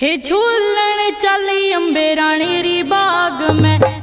हे झूलण चली अंबे रानी री बाग में